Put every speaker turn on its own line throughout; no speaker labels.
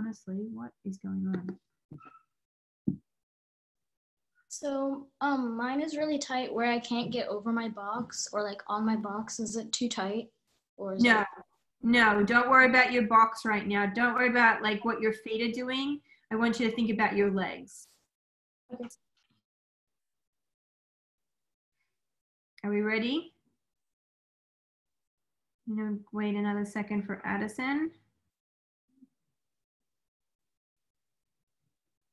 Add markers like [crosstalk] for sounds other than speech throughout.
honestly, what is going on?
So um mine is really tight where I can't get over my box or like on my box. Is it too tight? Or is
No,
it
no, don't worry about your box right now. Don't worry about like what your feet are doing. I want you to think about your legs.
Okay.
Are we ready? I'm gonna wait another second for Addison.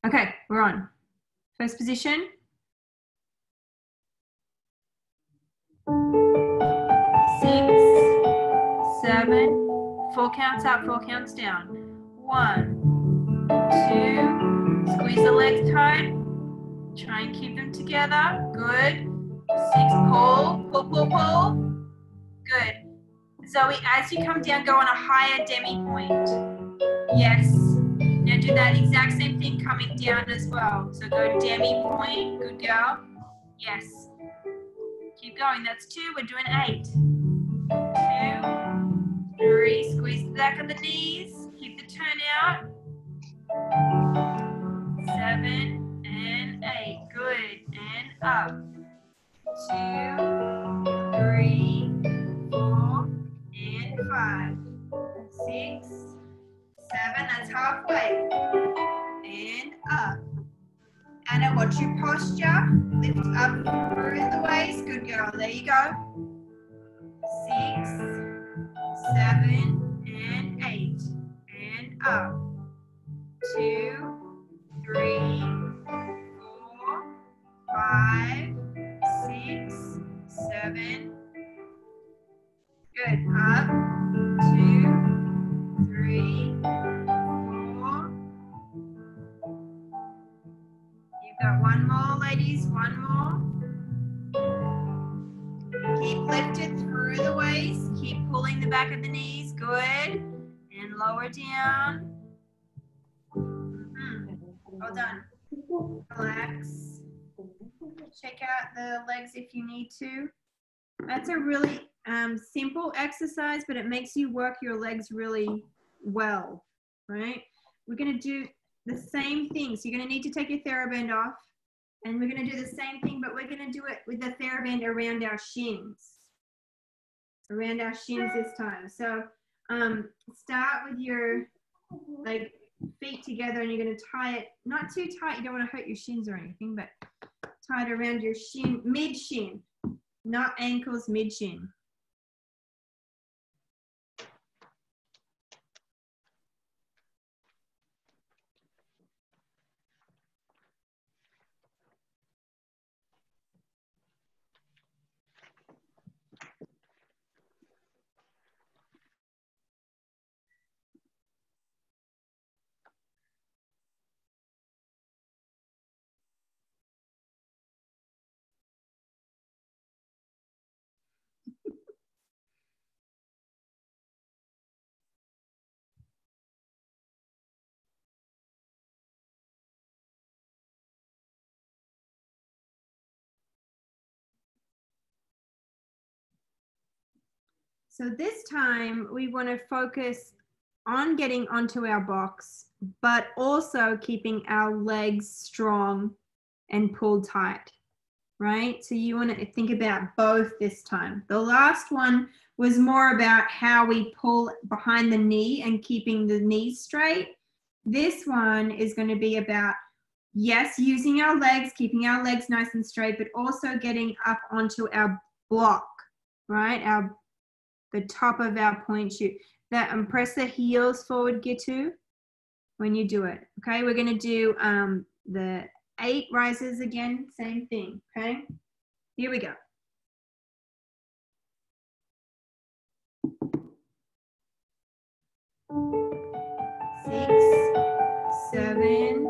Okay, we're on. First position. Six, seven, four counts up, four counts down. One, two, squeeze the legs tight. Try and keep them together. Good. Six, pull, pull, pull, pull. Good. Zoe, as you come down, go on a higher demi pointe. Yes. Now do that exact same thing coming down as well. So go demi pointe. Good girl. Yes. Keep going. That's two. We're doing eight. Two, three. Squeeze the back of the knees. Keep the turn out. Seven and eight. Good. And up. Two, three, four, and five. Six, seven. That's halfway. And up. Anna, watch your posture. Lift up through the waist. Good girl. There you go. Six, seven, and eight. And up. Two, three, Keep lifted through the waist. Keep pulling the back of the knees. Good. And lower down. Mhm. Well done. Relax. Check out the legs if you need to. That's a really um, simple exercise, but it makes you work your legs really well, right? We're gonna do the same thing. So you're gonna need to take your TheraBand off and we're gonna do the same thing, but we're gonna do it with the TheraBand around our shins. Around our shins this time. So um, start with your like feet together and you're gonna tie it, not too tight, you don't wanna hurt your shins or anything, but tie it around your shin, mid shin, not ankles, mid shin. So this time we want to focus on getting onto our box, but also keeping our legs strong and pulled tight, right? So you want to think about both this time. The last one was more about how we pull behind the knee and keeping the knees straight. This one is going to be about, yes, using our legs, keeping our legs nice and straight, but also getting up onto our block, right? Our the top of our pointe shoe. That and press the heels forward, Gitu, when you do it. Okay, we're gonna do um, the eight rises again, same thing. Okay, here we go. Six, seven,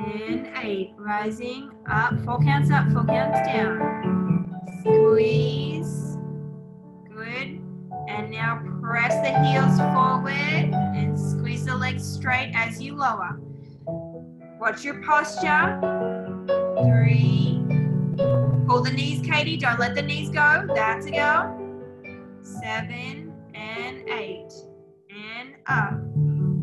and eight. Rising up, four counts up, four counts down. Squeeze. And now press the heels forward and squeeze the legs straight as you lower. Watch your posture. Three. Pull the knees, Katie. Don't let the knees go. That's a go. Seven and eight. And up.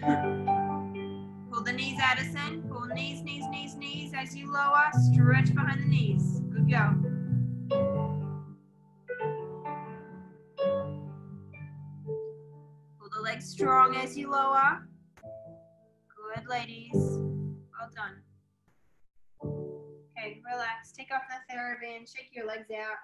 Pull the knees, Addison. Pull knees, knees, knees, knees. As you lower, stretch behind the knees. Good go. Pull the legs strong as you lower. Good, ladies. Well done. Okay, relax. Take off the TheraBand. Shake your legs out.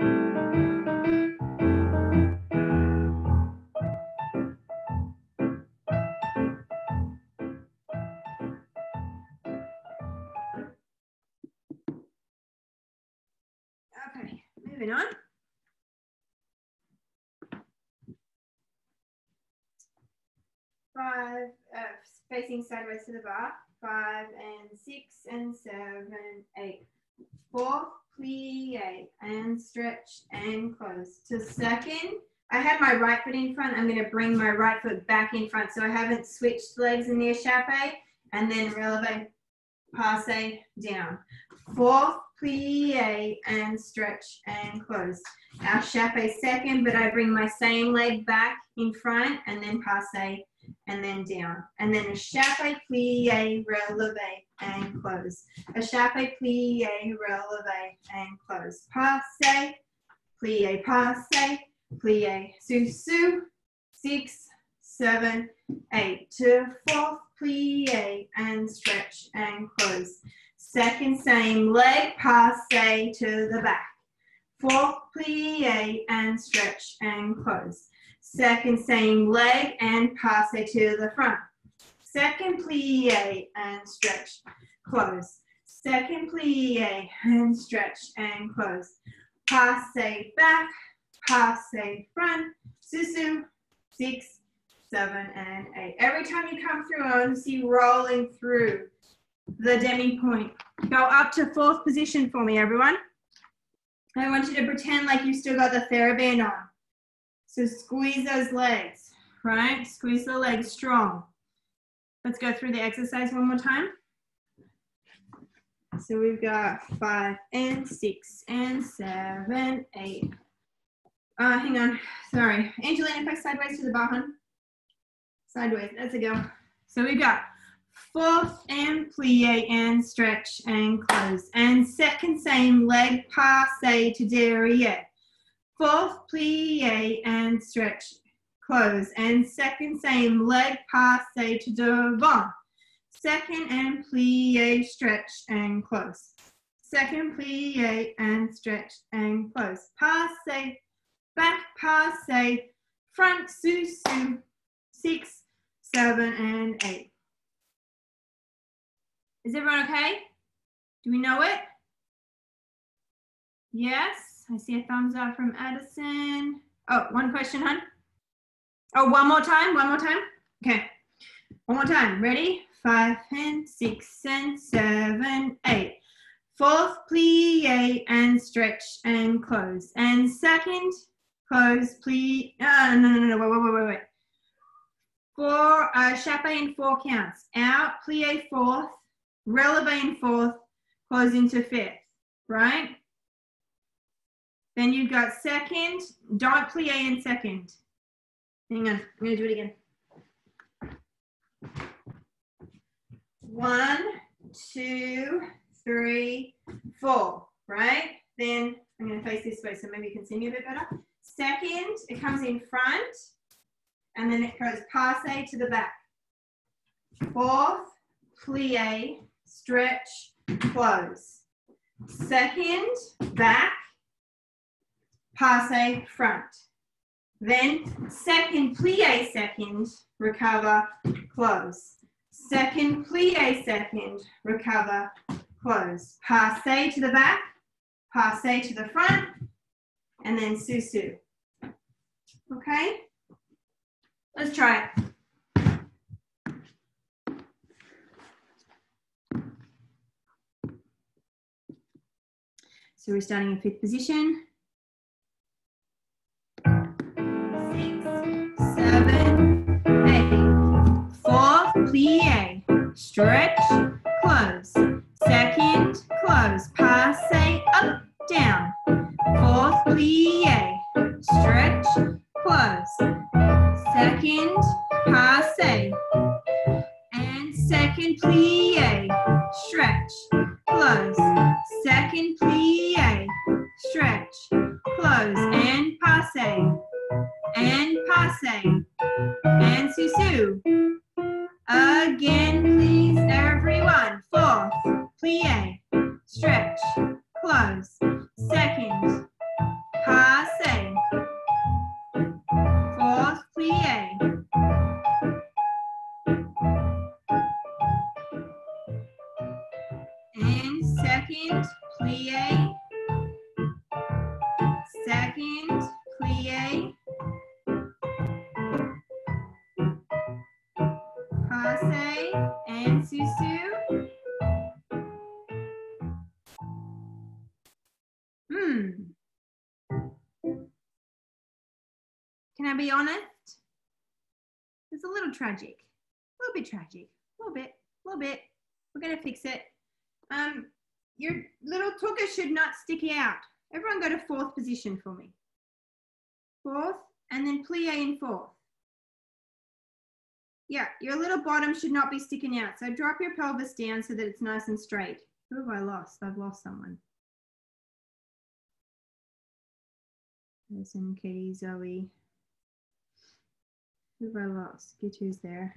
Okay, moving on. Five, uh, facing sideways to the bar. Five and six and seven, eight. Four, plie and stretch and close. To second, I have my right foot in front. I'm going to bring my right foot back in front. So I haven't switched legs in the échappé and then releve, passe, down. Four, plie and stretch and close. Échappé second, but I bring my same leg back in front and then passe and then down. And then échappé, plie, releve and close. Échappé, plie, releve and close. Passe, plie, passe, plie, sous, sous, six, seven, eight. To fourth, plie and stretch and close. Second same leg, passe to the back. Fourth, plie and stretch and close. Second same leg and passe to the front. Second plie and stretch, close. Second plie and stretch and close. Passe back, passe front, sous-sus, six, seven, and eight. Every time you come through, I want to see rolling through the demi pointe. Go up to fourth position for me, everyone. I want you to pretend like you still got the TheraBand on. So squeeze those legs, right? Squeeze the legs strong. Let's go through the exercise one more time. So we've got five and six and seven, eight. Uh, hang on, sorry. Angelina, back sideways to the bar, hun. Sideways, that's a go. So we've got fourth and plie and stretch and close. And second same leg passe to derriere. Fourth plie and stretch, close. And second same leg passe to devant. Second and plie, stretch and close. Second plie and stretch and close. Passe, back passe, front sous sous, six, seven, and eight. Is everyone okay? Do we know it? Yes, I see a thumbs up from Addison. Oh, one question, hun. Oh, one more time, one more time. Okay, one more time. Ready? Five and six and seven, eight. Fourth, plie and stretch and close. And second, close, plie. Uh, no, no, no, no, wait, wait, wait, wait, wait. Four, uh, chape in four counts. Out, plie fourth, releve in fourth, close into fifth, right? Then you've got second, don't plie in second. Hang on, I'm gonna do it again. One, two, three, four, right? Then I'm gonna face this way so maybe you can see me a bit better. Second, it comes in front, and then it goes passe to the back. Fourth, plie, stretch, close. Second, back, passe, front. Then second, plie second, recover, close. Second, plie second, recover, close. Passe to the back, passe to the front, and then sous-sus. Okay? Let's try it. So we're starting in fifth position. plie, stretch, close. Second, close. Passe, up, down. Fourth plie, Passe and sous-sus. Hmm. Can I be honest? It's a little tragic. A little bit tragic. A little bit. A little bit. We're gonna fix it. Um, your little tucker should not stick out. Everyone go to fourth position for me. Fourth, and then plie in fourth. Yeah, your little bottom should not be sticking out. So drop your pelvis down so that it's nice and straight. Who have I lost? I've lost someone. Listen, Katie, Zoe. Who have I lost? Gitu's there.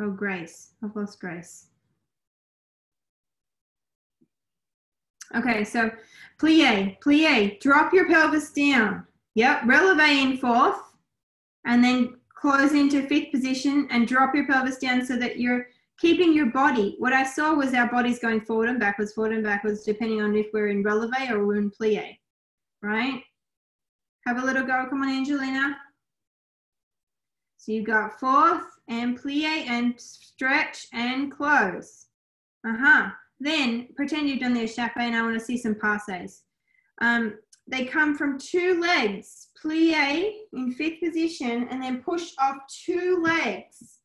Oh, Grace. I've lost Grace. Okay, so plie, plie, drop your pelvis down. Yep, releve in fourth, and then close into fifth position and drop your pelvis down so that you're keeping your body. What I saw was our bodies going forward and backwards, forward and backwards, depending on if we're in releve or we're in plie, right? Have a little go. Come on, Angelina. So you've got fourth and plie and stretch and close. Uh-huh. Then pretend you've done the échappé and I want to see some passes. Um, they come from two legs, plie in fifth position, and then push off two legs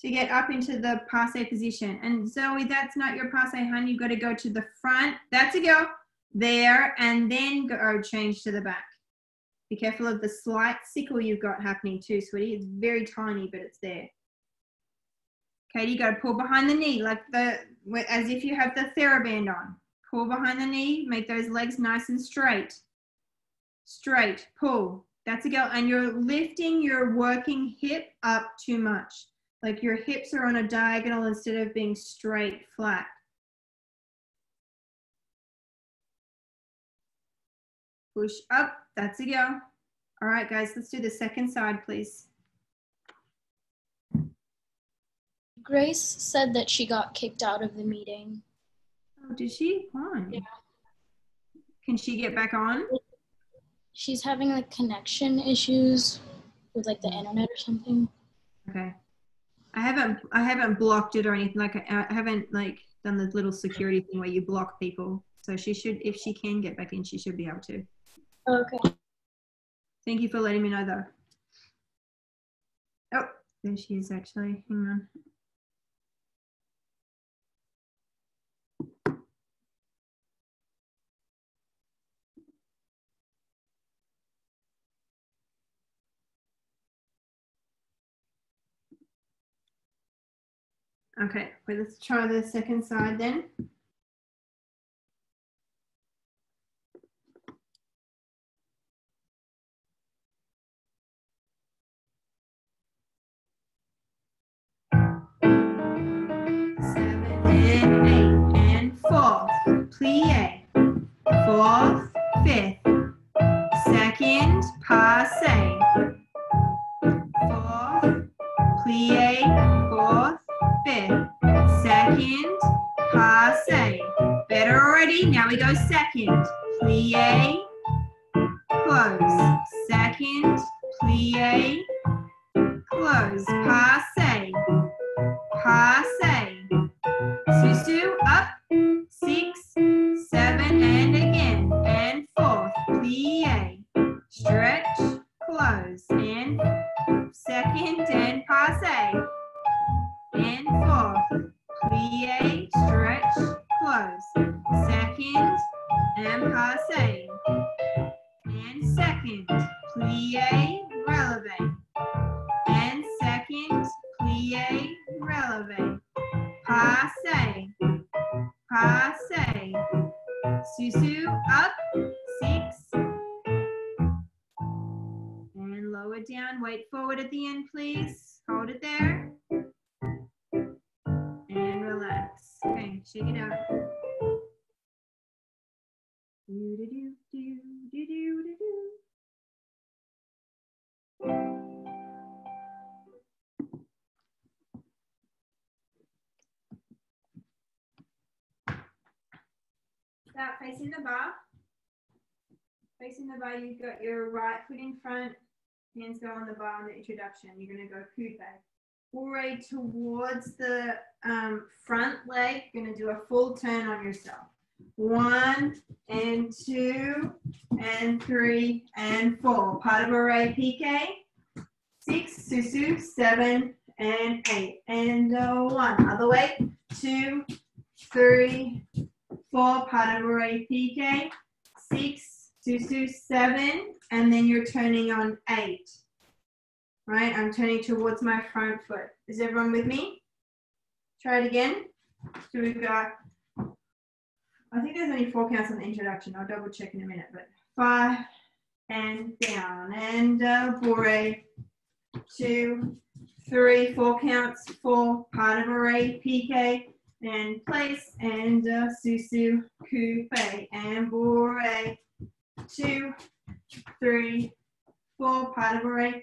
to get up into the passe position. And Zoe, that's not your passe, hun. You've got to go to the front. That's a go. There, and then go change to the back. Be careful of the slight sickle you've got happening too, sweetie. It's very tiny, but it's there. Katie, you got to pull behind the knee, like the as if you have the TheraBand on. Pull behind the knee, make those legs nice and straight. Straight, pull. That's a go. And you're lifting your working hip up too much. Like your hips are on a diagonal instead of being straight, flat. Push up, that's a go. All right, guys, let's do the second side, please.
Grace said that she got kicked out of the meeting.
Oh, did she? Why?
Yeah.
Can she get back on?
She's having like connection issues with like the mm. internet or something.
Okay. I haven't I haven't blocked it or anything like I, I haven't like done the little security thing where you block people. So she should if she can get back in, she should be able to.
Okay.
Thank you for letting me know though. Oh, there she is actually. Hang on. Okay, wait, let's try the second side then. Seven and eight and fourth, plie, fourth, fifth, go plie, releve. Facing the bar. Facing the bar, you've got your right foot in front, hands go on the bar on the introduction. You're gonna go coupe. Bourrée towards the um, front leg. You're gonna do a full turn on yourself. One and two and three and four. Pas de bourrée piqué. Six, sous-sus, seven and eight. And uh, one. Other way. Two, three, four, bourrée piqué. Six, sous-sus, seven. And then you're turning on eight. Right? I'm turning towards my front foot. Is everyone with me? Try it again. So we've got I think there's only four counts on the introduction. I'll double check in a minute, but five and down and uh, bourrée, two, three, four counts, four, pas de bourrée, piqué, and place, and uh, sous-sus, coupe, and bourrée, two, three, four, pas de bourrée,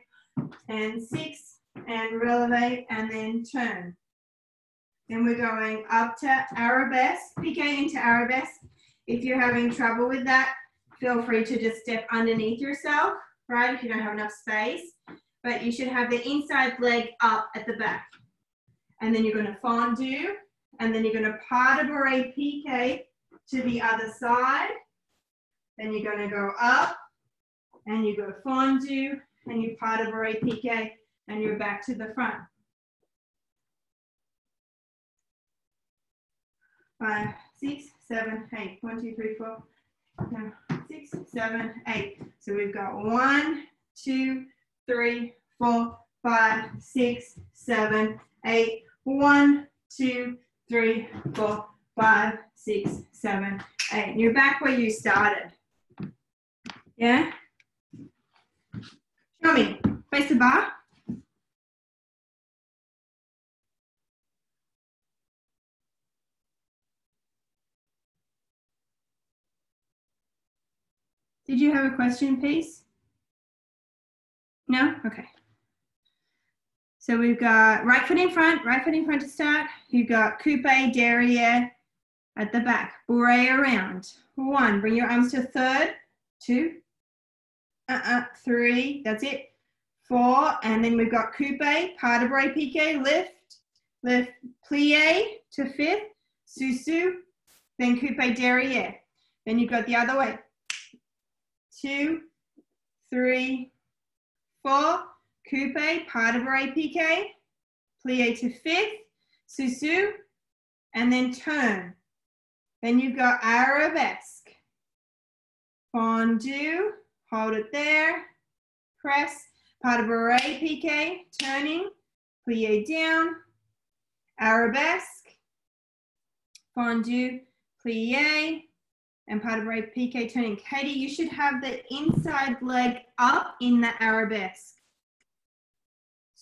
and six, and releve, and then turn. Then we're going up to arabesque, piqué into arabesque. If you're having trouble with that, feel free to just step underneath yourself, right? If you don't have enough space. But you should have the inside leg up at the back. And then you're going to fondu, and then you're going to pas de bourrée piqué to the other side. Then you're going to go up, and you go fondu, and you pas de bourrée piqué, and you're back to the front. five, six, seven, eight. One, two, three, four, five, six, seven, eight. So we've got one, two, three, four, five, six, seven, eight. One, two, three, four, five, six, seven, eight. And you're back where you started. Yeah? Show me. Face the bar. Did you have a question, please? No? Okay. So we've got right foot in front, right foot in front to start. You've got coupe, derriere at the back. Bourrée around. One, bring your arms to third. Two, uh-uh, three, that's it. Four, and then we've got coupe, pas de bourrée piqué, lift, lift, plie to fifth, sous-sus, then coupe derriere. Then you've got the other way two, three, four, coupe, pas de bourrée piqué, plie to fifth, sous-sus, and then turn. Then you've got arabesque, fondu, hold it there, press, pas de bourrée piqué, turning, plie down, arabesque, fondu, plie, and pas de bourrée piqué turning. Katie, you should have the inside leg up in the arabesque.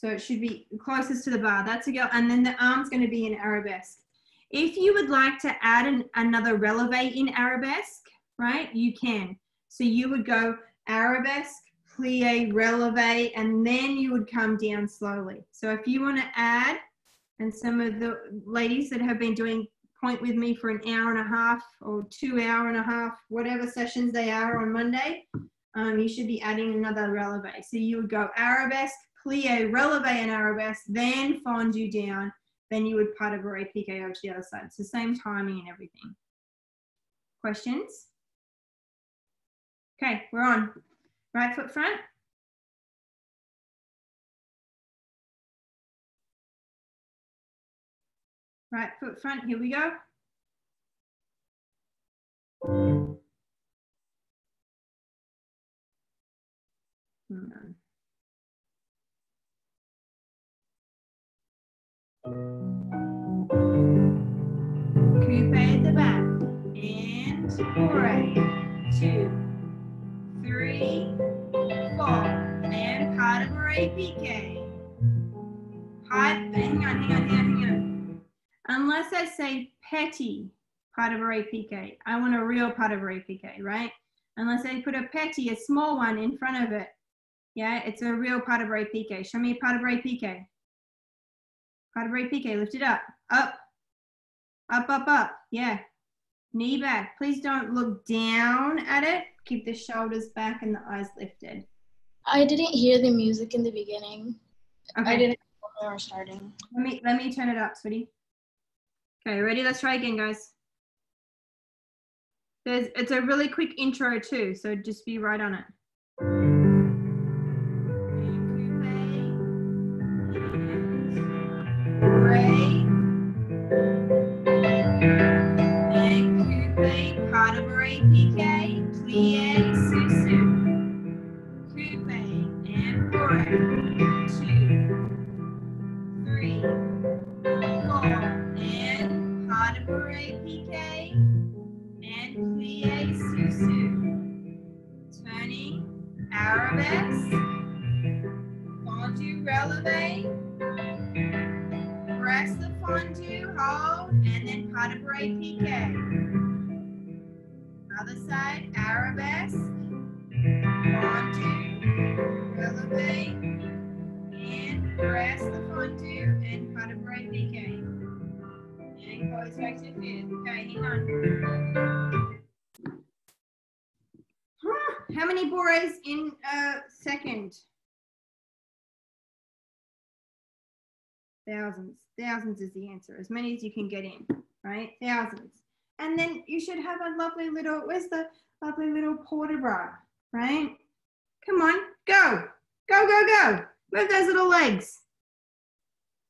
So it should be closest to the bar. That's a go. And then the arm's going to be in arabesque. If you would like to add an, another releve in arabesque, right, you can. So you would go arabesque, plie, releve, and then you would come down slowly. So if you want to add, and some of the ladies that have been doing pointe with me for an hour and a half or two hour and a half, whatever sessions they are on Monday, um, you should be adding another releve. So you would go arabesque, plie, releve and arabesque, then fondu down, then you would bourrée piqué over to the other side. It's the same timing and everything. Questions? Okay, we're on. Right foot front. Right foot front, here we go. On. Bore. Two, three, four, and bourrée piqué. Pas, hang on, hang on, hang on, hang on. Unless I say de bourrée piqué, I want a real bourrée piqué, right? Unless I put a petit, a small one in front of it. Yeah, it's a real bourrée piqué. Show me a. Pas de bourrée piqué, lift it up, up, up, up, up. Yeah, knee back. Please don't look down at it. Keep the shoulders back and the eyes lifted.
I didn't hear the music in the beginning.
Okay.
I didn't know we were starting.
Let me let me turn it up, sweetie. Okay, ready? Let's try again, guys. There's it's a really quick intro too, so just be right on it. Releve. Press the fondu, hold, and then pas de bourrée piqué. Other side, arabesque, fondu, releve, and press the fondu and pas de bourrée piqué. And goes back to fifth. Okay, hang on. How many bourrées in a second? Thousands. Thousands is the answer. As many as you can get in, right? Thousands. And then you should have a lovely little, where's the lovely little port de bras, right? Come on, go, go, go, go. Move those little legs.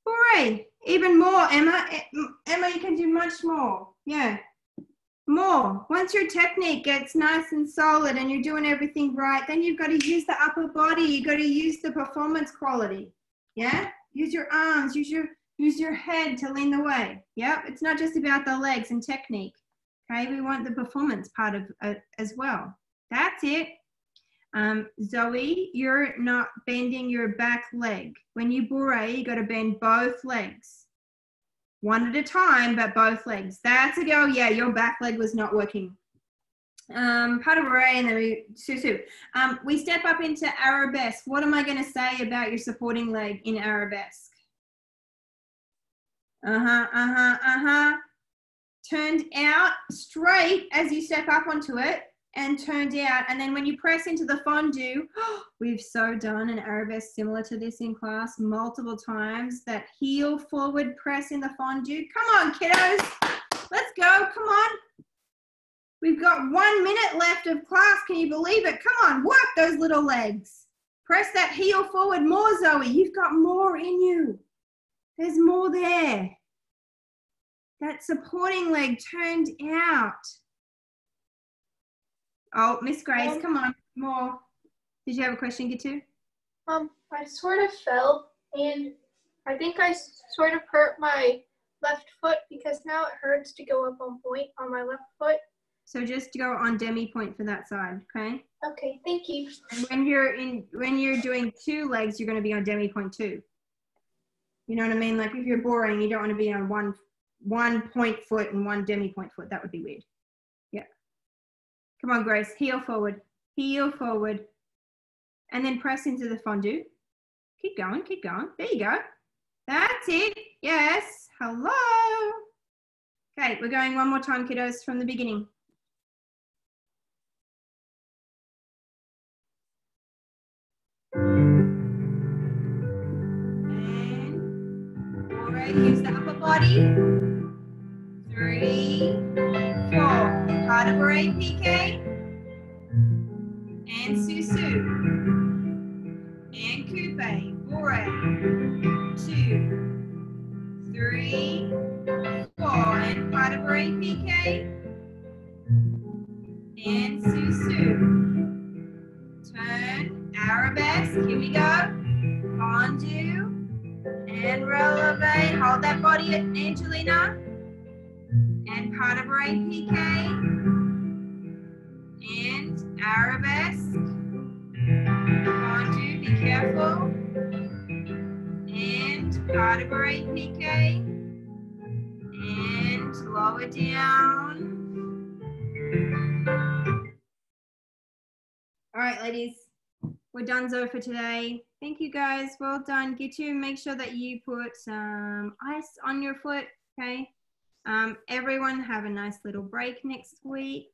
Hooray. Even more, Emma. Emma, you can do much more. Yeah. More. Once your technique gets nice and solid and you're doing everything right, then you've got to use the upper body. You've got to use the performance quality. Yeah? Use your arms, use your use your head to lean the way. Yep. It's not just about the legs and technique. Okay, we want the performance part of uh, as well. That's it. Um, Zoe, you're not bending your back leg. When you bourrée, you got to bend both legs. One at a time, but both legs. That's a go. Yeah, your back leg was not working. Um, bourrée and then we, sous-sus. Um, we step up into arabesque. What am I going to say about your supporting leg in arabesque? Uh-huh, uh-huh, uh-huh turned out straight as you step up onto it and turned out. And then when you press into the fondu, [gasps] we've so done an arabesque similar to this in class multiple times. That heel forward press in the fondu. Come on, kiddos. Let's go. Come on. We've got one minute left of class. Can you believe it? Come on, work those little legs. Press that heel forward more, Zoe. You've got more in you. There's more there that supporting leg turned out. Oh, Miss Grace,
Um,
come on, more. Did you have a question, Gitu?
Um, I sort of fell and I think I sort of hurt my left foot because now it hurts to go up on pointe on my left foot.
So just go on demi pointe for that side, okay?
Okay, thank you.
And when you're in, when you're doing two legs, you're going to be on demi pointe too. You know what I mean? Like if you're boring, you don't want to be on one one pointe foot and one demi pointe foot. That would be weird. Yeah. Come on, Grace. Heel forward. Heel forward. And then press into the fondu. Keep going. Keep going. There you go. That's it. Yes. Hello. Okay, we're going one more time, kiddos, from the beginning. Body. Three, four. Bourrée piqué. And sous-sus. And coupe. Bourrée. Two, three, four. And bourrée piqué. And sous-sus. Turn. Arabesque. Here we go. Fondu and releve. Hold that body, Angelina. And de bourrée piqué. arabesque. Fondu, be careful. And bourrée piqué. And lower down. All right, ladies, we're done so for today. Thank you guys. Well done. Gitu make sure that you put some ice on your foot. Okay. Um, everyone have a nice little break next week.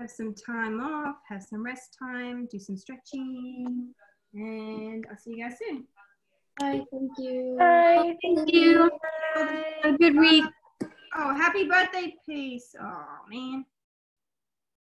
Have some time off, have some rest time, do some stretching, and I'll see you guys soon.
Bye. Thank you.
Bye.
Thank you. Bye. Have a good week.
Oh, happy birthday, Peace. Oh, man.